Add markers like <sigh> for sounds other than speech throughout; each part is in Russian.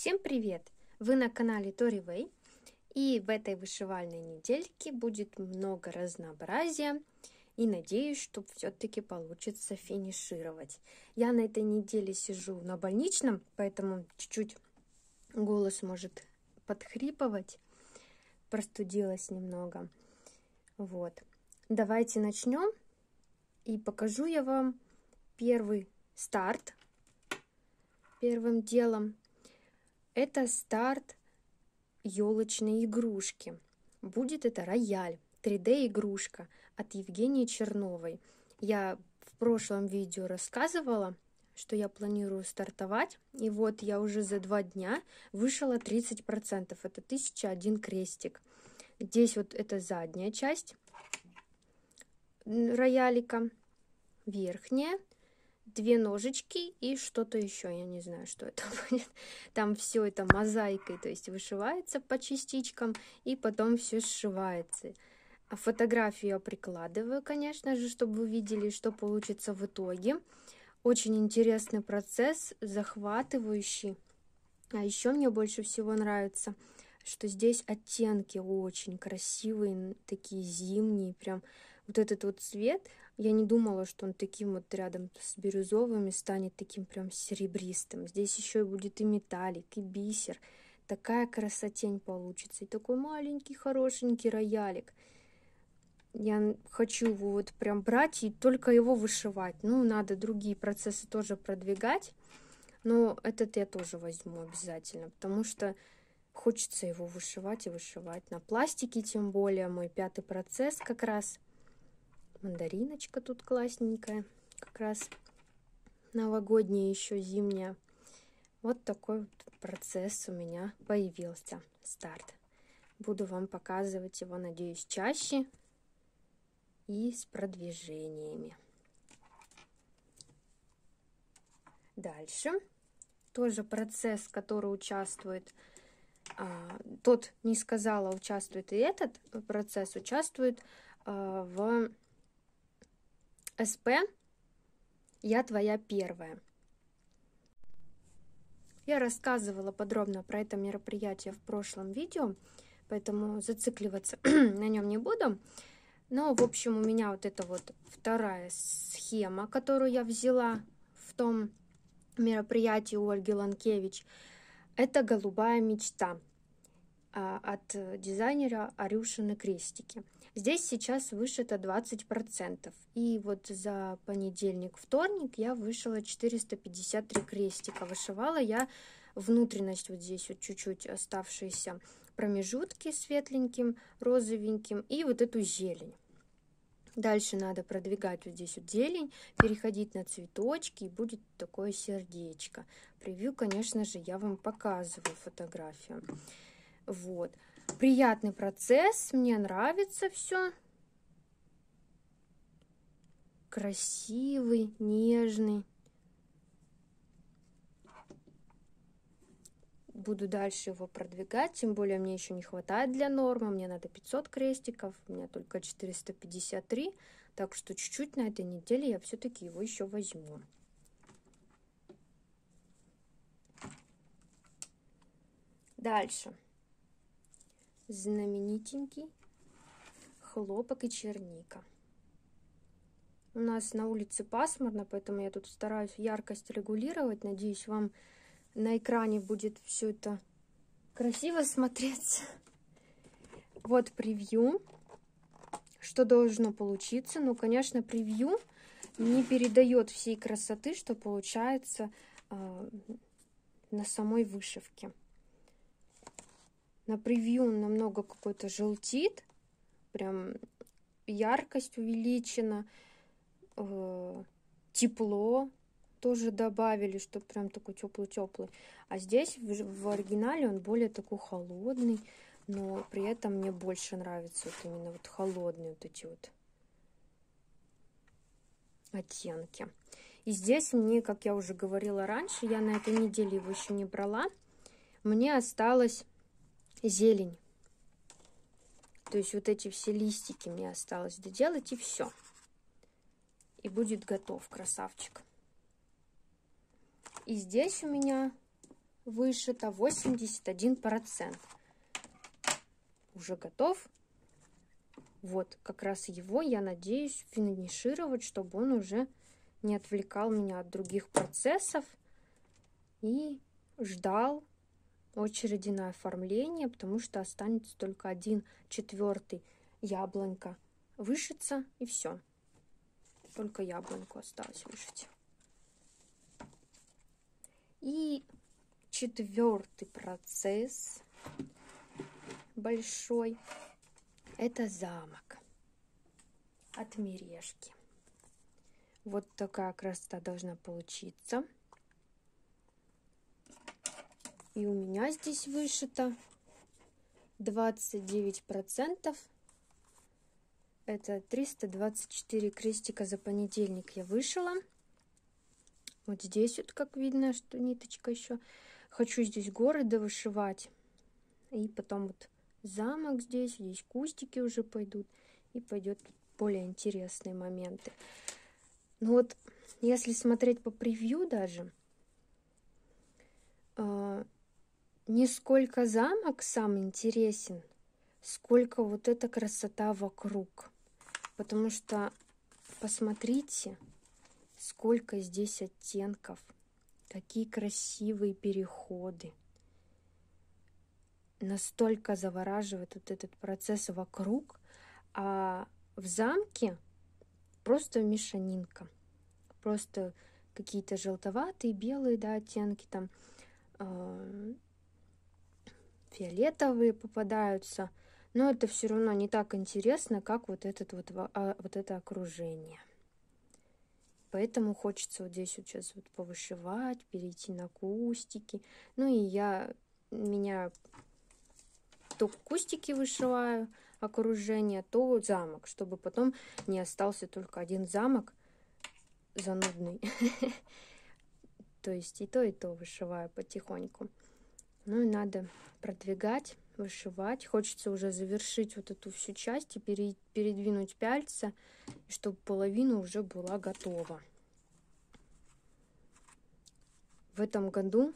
Всем привет! Вы на канале Тори Вэй. И в этой вышивальной недельке будет много разнообразия. И надеюсь, что все-таки получится финишировать. Я на этой неделе сижу на больничном, поэтому чуть-чуть голос может подхрипывать. Простудилась немного. Вот. Давайте начнем. И покажу я вам первый старт. Первым делом это старт елочной игрушки. Будет это рояль, 3D-игрушка от Евгении Черновой. Я в прошлом видео рассказывала, что я планирую стартовать. И вот я уже за два дня вышла 30%. Это 1001 крестик. Здесь вот это задняя часть роялика, верхняя две ножички и что-то еще, я не знаю, что это <laughs> будет. Там все это мозаикой, то есть вышивается по частичкам и потом все сшивается. А фотографию я прикладываю, конечно же, чтобы вы видели, что получится в итоге. Очень интересный процесс, захватывающий. А еще мне больше всего нравится, что здесь оттенки очень красивые, такие зимние, прям вот этот вот цвет, я не думала, что он таким вот рядом с бирюзовыми станет таким прям серебристым. Здесь еще и будет и металлик, и бисер. Такая красотень получится. И такой маленький, хорошенький роялик. Я хочу его вот прям брать и только его вышивать. Ну, надо другие процессы тоже продвигать. Но этот я тоже возьму обязательно, потому что хочется его вышивать и вышивать. На пластике тем более. Мой пятый процесс как раз – Мандариночка тут классненькая. Как раз новогодняя, еще зимняя. Вот такой вот процесс у меня появился. Старт. Буду вам показывать его, надеюсь, чаще и с продвижениями. Дальше. Тоже процесс, который участвует, а, тот не сказала, участвует и этот процесс, участвует а, в СП «Я твоя первая». Я рассказывала подробно про это мероприятие в прошлом видео, поэтому зацикливаться <clears throat> на нем не буду. Но, в общем, у меня вот это вот вторая схема, которую я взяла в том мероприятии у Ольги Ланкевич. Это «Голубая мечта» от дизайнера Арюшины Крестики. Здесь сейчас вышито 20%. И вот за понедельник, вторник я вышила 453 крестика. Вышивала я внутренность вот здесь вот чуть-чуть оставшиеся промежутки светленьким, розовеньким и вот эту зелень. Дальше надо продвигать вот здесь вот зелень, переходить на цветочки, и будет такое сердечко. Превью, конечно же, я вам показываю фотографию. Вот. Приятный процесс, мне нравится все. Красивый, нежный. Буду дальше его продвигать, тем более мне еще не хватает для нормы, мне надо 500 крестиков, у меня только 453, так что чуть-чуть на этой неделе я все-таки его еще возьму. Дальше знаменитенький хлопок и черника. У нас на улице пасмурно, поэтому я тут стараюсь яркость регулировать. Надеюсь, вам на экране будет все это красиво смотреться. Вот превью, что должно получиться. Ну, конечно, превью не передает всей красоты, что получается э, на самой вышивке. На превью он намного какой-то желтит. Прям яркость увеличена. Э, тепло тоже добавили, чтобы прям такой теплый-теплый. А здесь в, в оригинале он более такой холодный. Но при этом мне больше нравится вот именно вот холодные вот эти вот оттенки. И здесь мне, как я уже говорила раньше, я на этой неделе его еще не брала. Мне осталось зелень. То есть вот эти все листики мне осталось доделать, и все. И будет готов красавчик. И здесь у меня вышито 81%. Уже готов. Вот, как раз его я надеюсь финишировать, чтобы он уже не отвлекал меня от других процессов и ждал очереди на оформление, потому что останется только один четвертый яблонька вышиться и все. Только яблоньку осталось вышить. И четвертый процесс большой это замок от мережки. Вот такая красота должна получиться. И у меня здесь вышито 29%. Это 324 крестика за понедельник я вышила. Вот здесь вот, как видно, что ниточка еще. Хочу здесь горы довышивать. И потом вот замок здесь, здесь кустики уже пойдут. И пойдет более интересные моменты. Ну вот, если смотреть по превью даже, а, не сколько замок сам интересен, сколько вот эта красота вокруг. Потому что посмотрите, сколько здесь оттенков, какие красивые переходы. Настолько завораживает вот этот процесс вокруг, а в замке просто мешанинка. Просто какие-то желтоватые, белые, да, оттенки там, а, фиолетовые попадаются, но это все равно не так интересно, как вот, этот вот, а, вот это окружение. Поэтому хочется вот здесь вот сейчас вот повышивать, перейти на кустики. Ну и я меня то кустики вышиваю, окружение, то замок, чтобы потом не остался только один замок занудный. <laughs> То есть и то, и то вышиваю потихоньку. Ну и надо продвигать, вышивать. Хочется уже завершить вот эту всю часть и передвинуть пяльца, чтобы половина уже была готова. В этом году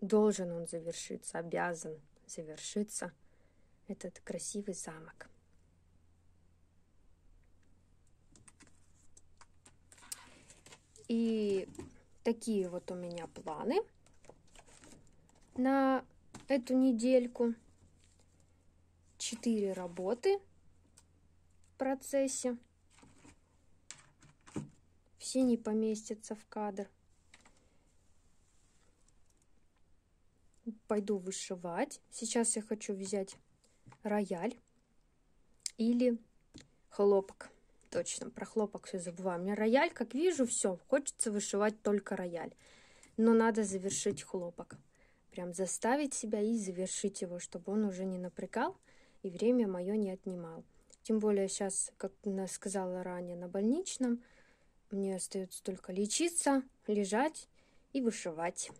должен он завершиться, обязан завершиться этот красивый замок. И такие вот у меня планы на эту недельку. Четыре работы в процессе. Все не поместятся в кадр. Пойду вышивать. Сейчас я хочу взять рояль или хлопок. Точно, про хлопок все забываю. У меня рояль, как вижу, все, хочется вышивать только рояль. Но надо завершить хлопок прям заставить себя и завершить его, чтобы он уже не напрягал и время мое не отнимал. Тем более сейчас, как сказала ранее, на больничном, мне остается только лечиться, лежать и вышивать.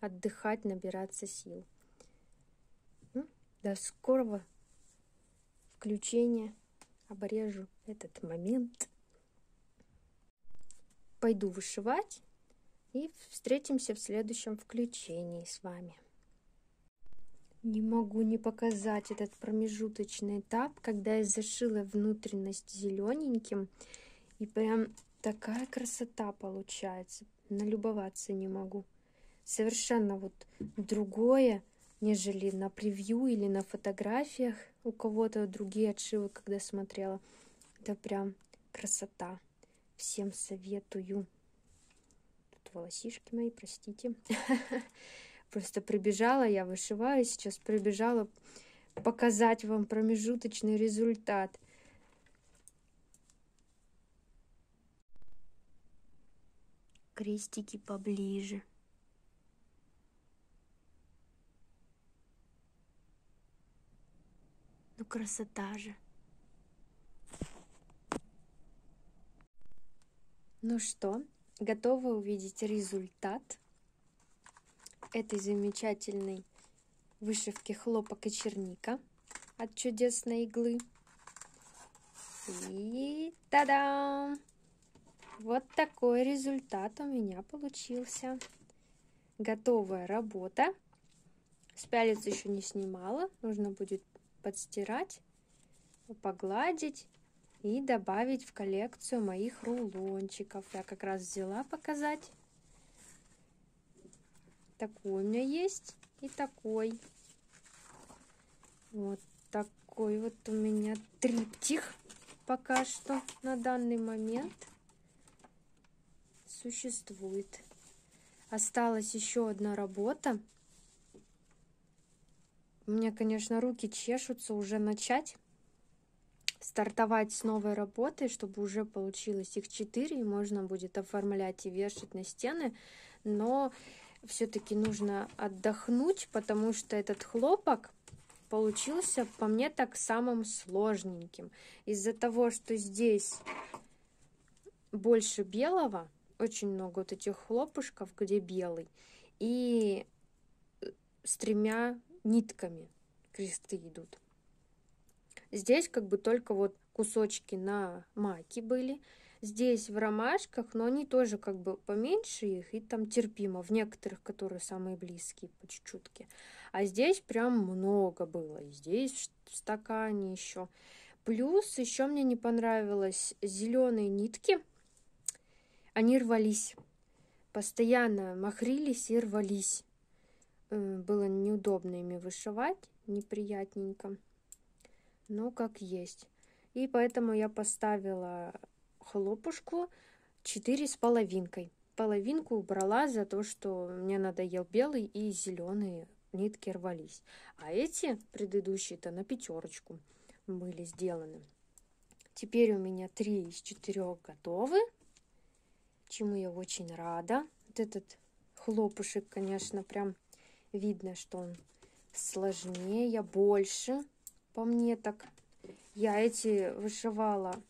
Отдыхать, набираться сил. Ну, до скорого включения. Обрежу этот момент. Пойду вышивать и встретимся в следующем включении с вами. Не могу не показать этот промежуточный этап, когда я зашила внутренность зелененьким. И прям такая красота получается. Налюбоваться не могу. Совершенно вот другое, нежели на превью или на фотографиях у кого-то другие отшивы, когда смотрела. Это прям красота. Всем советую волосишки мои, простите. <laughs> Просто прибежала, я вышиваю, сейчас прибежала показать вам промежуточный результат. Крестики поближе. Ну красота же. Ну что, готова увидеть результат этой замечательной вышивки хлопок и черника от чудесной иглы. И та-дам! Вот такой результат у меня получился. готовая работа. Спялец еще не снимала, нужно будет подстирать, погладить и добавить в коллекцию моих рулончиков. Я как раз взяла показать. Такой у меня есть и такой. Вот такой вот у меня триптих пока что на данный момент существует. Осталась еще одна работа. У меня, конечно, руки чешутся уже начать стартовать с новой работой, чтобы уже получилось их 4, и можно будет оформлять и вешать на стены. Но все-таки нужно отдохнуть, потому что этот хлопок получился по мне так самым сложненьким. Из-за того, что здесь больше белого, очень много вот этих хлопушков, где белый, и с тремя нитками кресты идут. Здесь как бы только вот кусочки на маке были. Здесь в ромашках, но они тоже как бы поменьше их, и там терпимо. В некоторых, которые самые близкие, по чуть-чутке. А здесь прям много было. И здесь в стакане еще. Плюс еще мне не понравилось зеленые нитки. Они рвались. Постоянно махрились и рвались. Э, было неудобно ими вышивать, неприятненько но как есть. И поэтому я поставила хлопушку четыре с половинкой. Половинку убрала за то, что мне надоел белый и зеленые нитки рвались. А эти предыдущие-то на пятерочку были сделаны. Теперь у меня три из четырех готовы, чему я очень рада. Вот этот хлопушек, конечно, прям видно, что он сложнее, больше по мне так. Я эти вышивала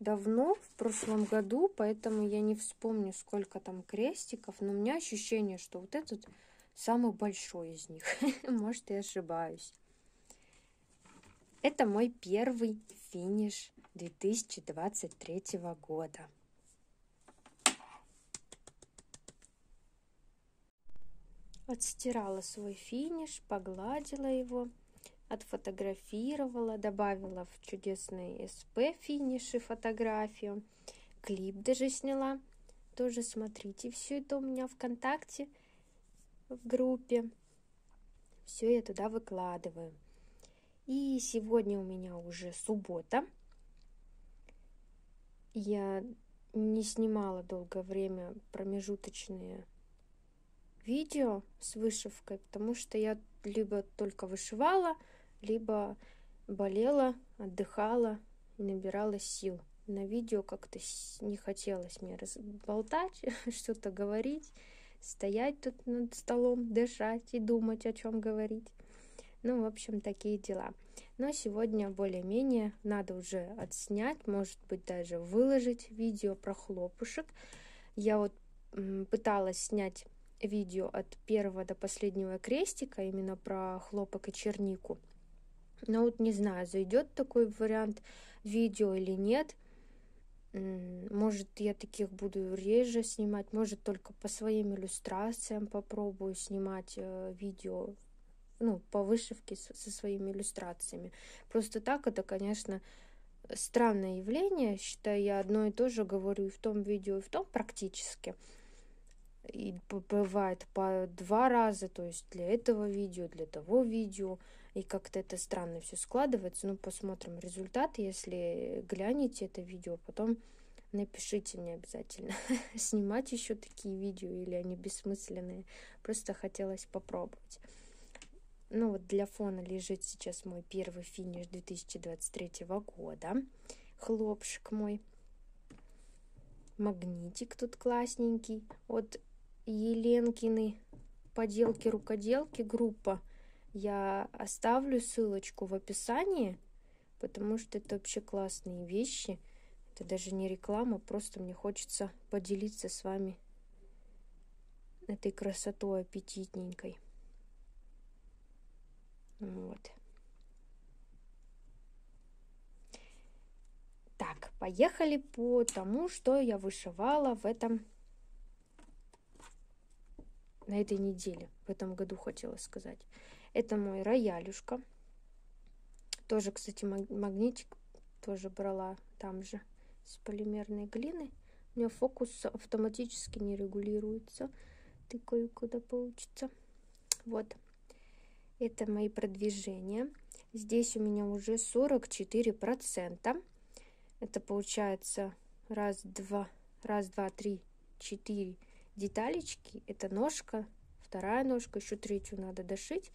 давно, в прошлом году, поэтому я не вспомню, сколько там крестиков, но у меня ощущение, что вот этот самый большой из них. <laughs> Может, я ошибаюсь. Это мой первый финиш 2023 года. Отстирала свой финиш, погладила его отфотографировала, добавила в чудесный СП финиши фотографию, клип даже сняла. Тоже смотрите, все это у меня ВКонтакте в группе. Все я туда выкладываю. И сегодня у меня уже суббота. Я не снимала долгое время промежуточные видео с вышивкой, потому что я либо только вышивала, либо болела, отдыхала набирала сил. На видео как-то не хотелось мне разболтать, <laughs> что-то говорить, стоять тут над столом, дышать и думать, о чем говорить. Ну, в общем, такие дела. Но сегодня более-менее надо уже отснять, может быть, даже выложить видео про хлопушек. Я вот пыталась снять видео от первого до последнего крестика, именно про хлопок и чернику. Но вот не знаю, зайдет такой вариант видео или нет. Может, я таких буду реже снимать, может, только по своим иллюстрациям попробую снимать э, видео, ну, по вышивке со своими иллюстрациями. Просто так это, конечно, странное явление. Считаю, я одно и то же говорю и в том видео, и в том практически и бывает по два раза, то есть для этого видео, для того видео, и как-то это странно все складывается. Ну, посмотрим результат, если глянете это видео, потом напишите мне обязательно, <laughs> снимать еще такие видео или они бессмысленные, просто хотелось попробовать. Ну вот для фона лежит сейчас мой первый финиш 2023 года, хлопшик мой магнитик тут классненький. Вот Еленкины поделки-рукоделки группа. Я оставлю ссылочку в описании, потому что это вообще классные вещи. Это даже не реклама, просто мне хочется поделиться с вами этой красотой аппетитненькой. Вот. Так, поехали по тому, что я вышивала в этом на этой неделе, в этом году хотела сказать. Это мой роялюшка. Тоже, кстати, магнитик тоже брала там же с полимерной глины. У меня фокус автоматически не регулируется. Тыкаю, куда получится. Вот. Это мои продвижения. Здесь у меня уже 44%. Это получается раз, два, раз, два, три, четыре деталечки. Это ножка, вторая ножка, еще третью надо дошить.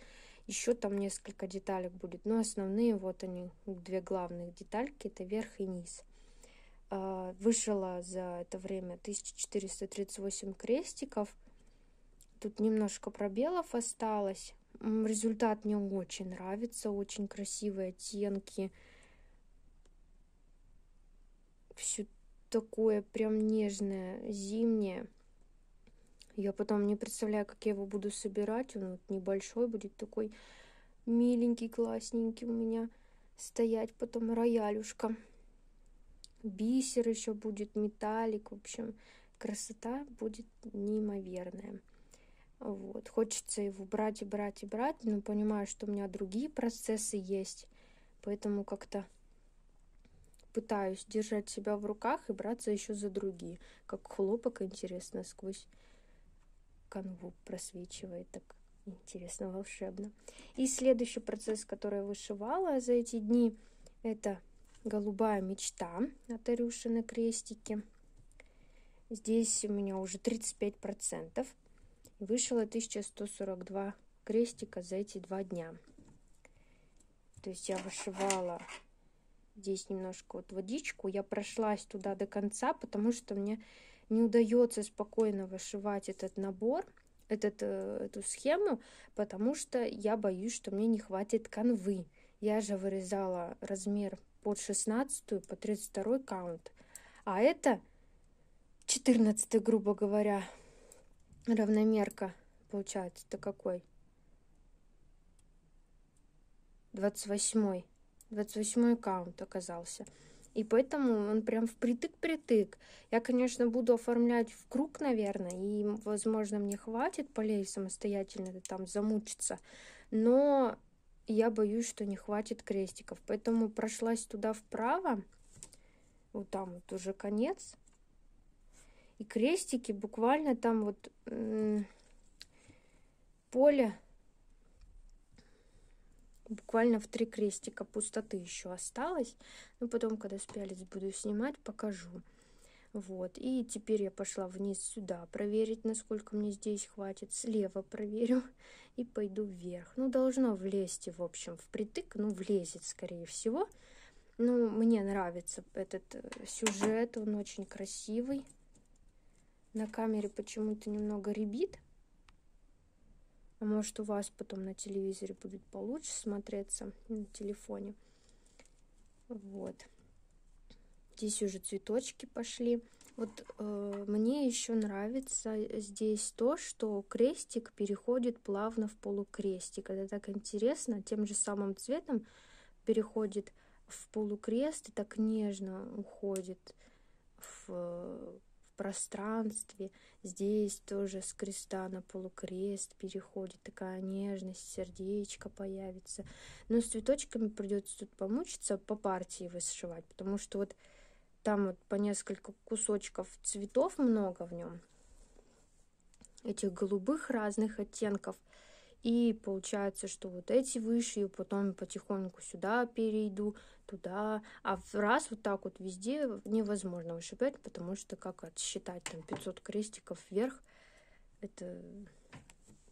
Еще там несколько деталек будет. Но основные, вот они, две главных детальки, это верх и низ. А, вышила за это время 1438 крестиков. Тут немножко пробелов осталось. Результат мне очень нравится, очень красивые оттенки. Все такое прям нежное, зимнее. Я потом не представляю, как я его буду собирать. Он вот небольшой будет такой миленький, классненький у меня стоять. Потом роялюшка. Бисер еще будет, металлик. В общем, красота будет неимоверная. Вот. Хочется его брать и брать и брать, но понимаю, что у меня другие процессы есть, поэтому как-то пытаюсь держать себя в руках и браться еще за другие. Как хлопок, интересно, сквозь канву просвечивает так интересно, волшебно. И следующий процесс, который я вышивала за эти дни, это голубая мечта от Арюши на крестике. Здесь у меня уже 35 процентов. Вышло 1142 крестика за эти два дня. То есть я вышивала здесь немножко вот водичку. Я прошлась туда до конца, потому что мне не удается спокойно вышивать этот набор, этот, э, эту схему, потому что я боюсь, что мне не хватит канвы. Я же вырезала размер под 16 по 32 каунт. А это 14 грубо говоря, равномерка получается это какой 28 28 аккаунт оказался и поэтому он прям впритык-притык. Я, конечно, буду оформлять в круг, наверное, и, возможно, мне хватит полей самостоятельно там замучиться, но я боюсь, что не хватит крестиков, поэтому прошлась туда вправо, вот там вот уже конец, и крестики буквально там вот поле буквально в три крестика пустоты еще осталось. Но потом, когда спялец буду снимать, покажу. Вот, и теперь я пошла вниз сюда проверить, насколько мне здесь хватит. Слева проверю и пойду вверх. Ну, должно влезть, в общем, впритык. Ну, влезет, скорее всего. Ну, мне нравится этот э, сюжет, он очень красивый. На камере почему-то немного ребит. А может у вас потом на телевизоре будет получше смотреться на телефоне. Вот. Здесь уже цветочки пошли. Вот э, мне еще нравится здесь то, что крестик переходит плавно в полукрестик. Это так интересно. Тем же самым цветом переходит в полукрест и так нежно уходит в пространстве. Здесь тоже с креста на полукрест переходит такая нежность, сердечко появится. Но с цветочками придется тут помучиться, по партии вышивать, потому что вот там вот по несколько кусочков цветов много в нем, этих голубых разных оттенков. И получается, что вот эти вышью, потом потихоньку сюда перейду, туда. А в раз вот так вот везде невозможно вышибать, потому что как отсчитать там 500 крестиков вверх, это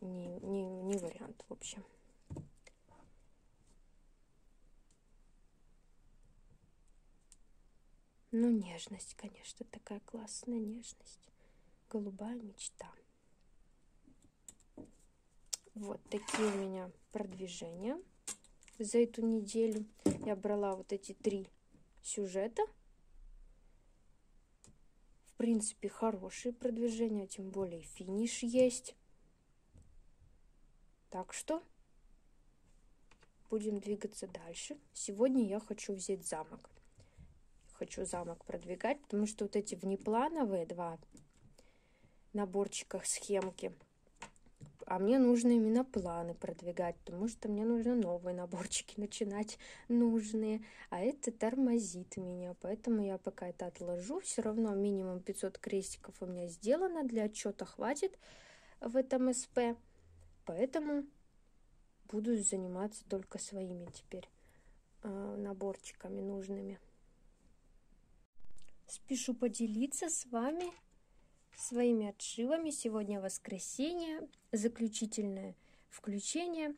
не, не, не вариант в общем. Ну, нежность, конечно, такая классная нежность. Голубая мечта. Вот такие у меня продвижения за эту неделю. Я брала вот эти три сюжета. В принципе, хорошие продвижения, тем более финиш есть. Так что будем двигаться дальше. Сегодня я хочу взять замок. Хочу замок продвигать, потому что вот эти внеплановые два наборчика схемки – А мне нужно именно планы продвигать, потому что мне нужно новые наборчики <laughs> начинать нужные. А это тормозит меня, поэтому я пока это отложу. Все равно минимум 500 крестиков у меня сделано, для отчета хватит в этом СП. Поэтому буду заниматься только своими теперь э, наборчиками нужными. Спешу поделиться с вами своими отшивами. Сегодня воскресенье, заключительное включение.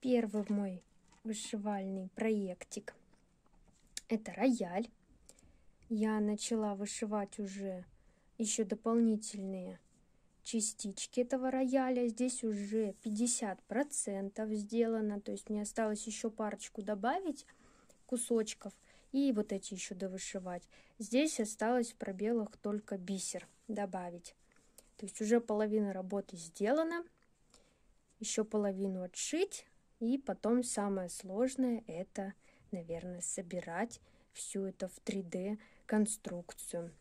Первый мой вышивальный проектик – это рояль. Я начала вышивать уже еще дополнительные частички этого рояля. Здесь уже 50% сделано, то есть мне осталось еще парочку добавить кусочков – и вот эти еще довышивать. Здесь осталось в пробелах только бисер добавить. То есть уже половина работы сделана. Еще половину отшить. И потом самое сложное это, наверное, собирать всю это в 3D конструкцию.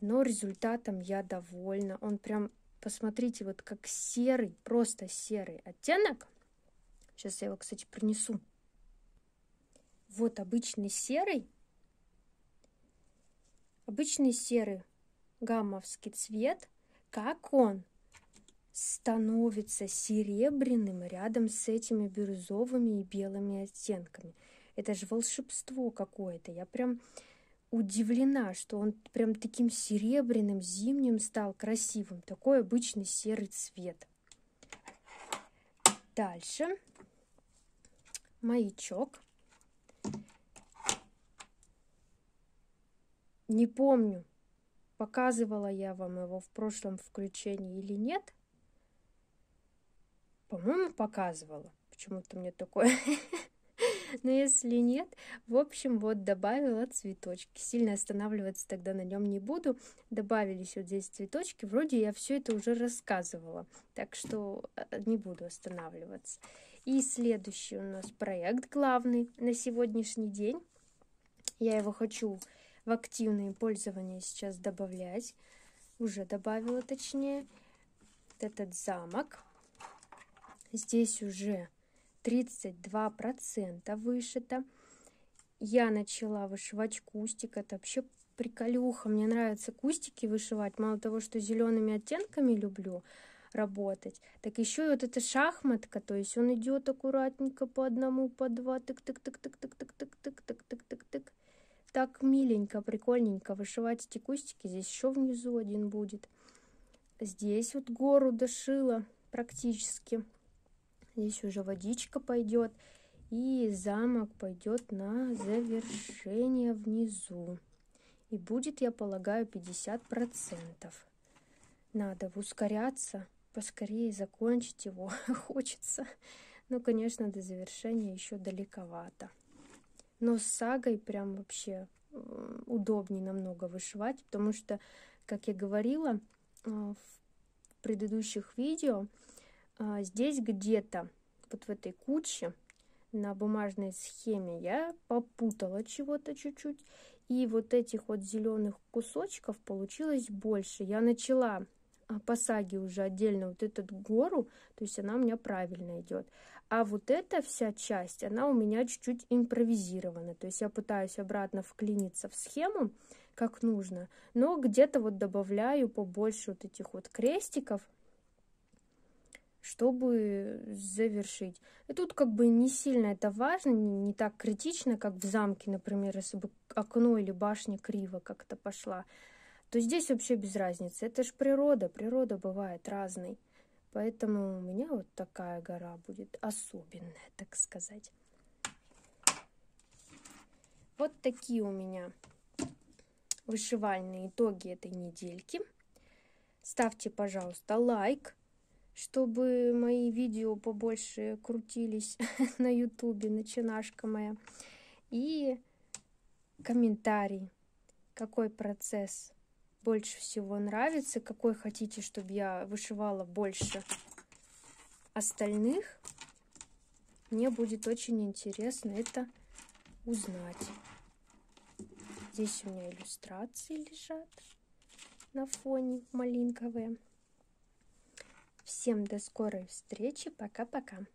Но результатом я довольна. Он прям, посмотрите, вот как серый, просто серый оттенок. Сейчас я его, кстати, принесу вот обычный серый, обычный серый гаммовский цвет, как он становится серебряным рядом с этими бирюзовыми и белыми оттенками. Это же волшебство какое-то. Я прям удивлена, что он прям таким серебряным, зимним стал красивым. Такой обычный серый цвет. Дальше маячок. Не помню, показывала я вам его в прошлом включении или нет. По-моему, показывала. Почему-то мне такое. <laughs> Но если нет, в общем, вот добавила цветочки. Сильно останавливаться тогда на нем не буду. Добавились вот здесь цветочки. Вроде я все это уже рассказывала, так что э, не буду останавливаться. И следующий у нас проект главный на сегодняшний день. Я его хочу в активное пользование сейчас добавлять. Уже добавила точнее. Этот замок. Здесь уже 32% вышито. Я начала вышивать кустик. Это вообще приколюха. Мне нравится кустики вышивать. Мало того, что зелеными оттенками люблю работать, так еще и вот эта шахматка, то есть он идет аккуратненько по одному, по два, тык-тык-тык-тык-тык-тык-тык-тык-тык-тык-тык так миленько, прикольненько вышивать эти кустики. Здесь еще внизу один будет. Здесь вот гору дошила практически. Здесь уже водичка пойдет. И замок пойдет на завершение внизу. И будет, я полагаю, 50%. Надо ускоряться, поскорее закончить его <laughs> хочется. Но, конечно, до завершения еще далековато. Но с сагой прям вообще удобнее намного вышивать, потому что, как я говорила а, в предыдущих видео, а, здесь где-то вот в этой куче на бумажной схеме я попутала чего-то чуть-чуть, и вот этих вот зеленых кусочков получилось больше. Я начала по саге уже отдельно вот эту гору, то есть она у меня правильно идет. А вот эта вся часть, она у меня чуть-чуть импровизирована. То есть я пытаюсь обратно вклиниться в схему, как нужно, но где-то вот добавляю побольше вот этих вот крестиков, чтобы завершить. И тут как бы не сильно это важно, не, не так критично, как в замке, например, если бы окно или башня криво как-то пошла, то здесь вообще без разницы. Это же природа, природа бывает разной. Поэтому у меня вот такая гора будет особенная, так сказать. Вот такие у меня вышивальные итоги этой недельки. Ставьте, пожалуйста, лайк, чтобы мои видео побольше крутились <laughs> на ютубе, начинашка моя. И комментарий, какой процесс больше всего нравится, какой хотите, чтобы я вышивала больше остальных. Мне будет очень интересно это узнать. Здесь у меня иллюстрации лежат на фоне малинковые. Всем до скорой встречи. Пока-пока.